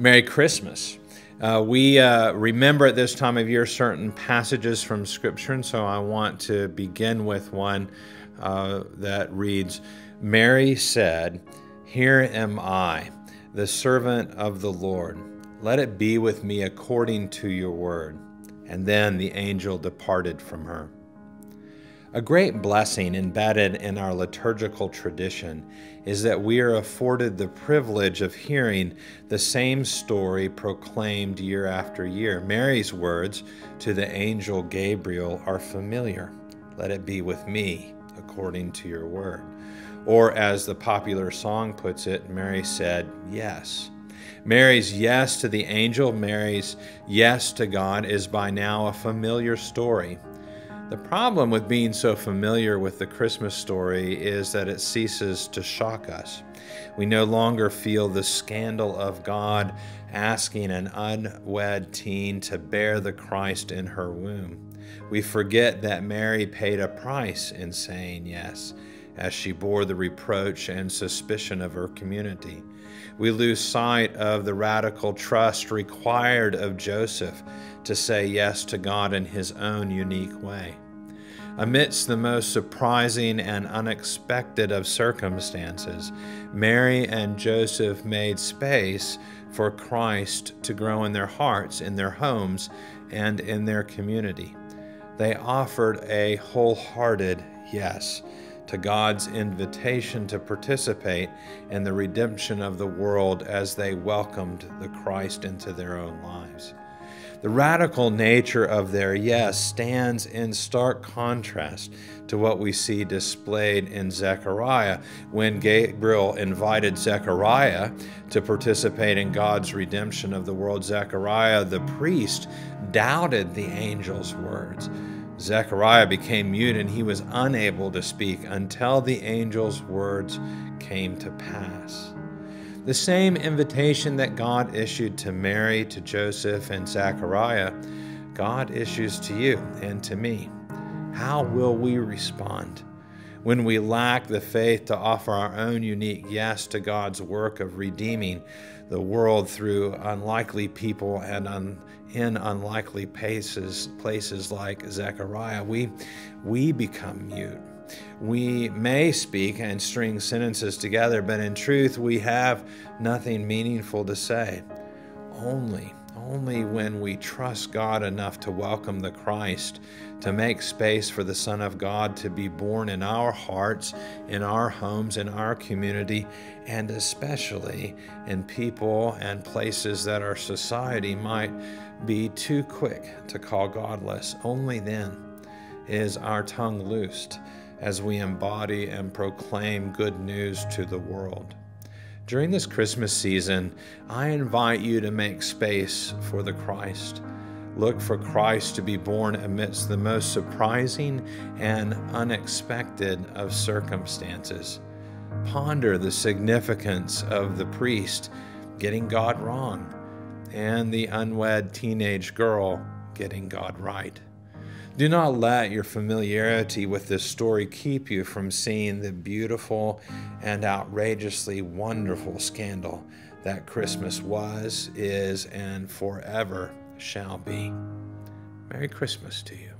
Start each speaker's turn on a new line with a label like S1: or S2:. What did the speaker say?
S1: Merry Christmas. Uh, we uh, remember at this time of year certain passages from Scripture, and so I want to begin with one uh, that reads Mary said, Here am I, the servant of the Lord. Let it be with me according to your word. And then the angel departed from her. A great blessing embedded in our liturgical tradition is that we are afforded the privilege of hearing the same story proclaimed year after year. Mary's words to the angel Gabriel are familiar. Let it be with me according to your word. Or, as the popular song puts it, Mary said, Yes. Mary's yes to the angel, Mary's yes to God, is by now a familiar story. The problem with being so familiar with the Christmas story is that it ceases to shock us. We no longer feel the scandal of God asking an unwed teen to bear the Christ in her womb. We forget that Mary paid a price in saying yes, as she bore the reproach and suspicion of her community. We lose sight of the radical trust required of Joseph to say yes to God in his own unique way. Amidst the most surprising and unexpected of circumstances, Mary and Joseph made space for Christ to grow in their hearts, in their homes, and in their community. They offered a wholehearted yes to God's invitation to participate in the redemption of the world as they welcomed the Christ into their own lives. The radical nature of their yes stands in stark contrast to what we see displayed in Zechariah when Gabriel invited Zechariah to participate in God's redemption of the world. Zechariah, the priest, doubted the angel's words. Zechariah became mute and he was unable to speak until the angel's words came to pass. The same invitation that God issued to Mary, to Joseph, and Zechariah, God issues to you and to me. How will we respond when we lack the faith to offer our own unique yes to God's work of redeeming the world through unlikely people and un, in unlikely places, places like Zechariah? We, we become mute we may speak and string sentences together, but in truth, we have nothing meaningful to say. Only, only when we trust God enough to welcome the Christ, to make space for the Son of God to be born in our hearts, in our homes, in our community, and especially in people and places that our society might be too quick to call godless. Only then is our tongue loosed as we embody and proclaim good news to the world. During this Christmas season, I invite you to make space for the Christ. Look for Christ to be born amidst the most surprising and unexpected of circumstances. Ponder the significance of the priest getting God wrong and the unwed teenage girl getting God right. Do not let your familiarity with this story keep you from seeing the beautiful and outrageously wonderful scandal that Christmas was, is, and forever shall be. Merry Christmas to you.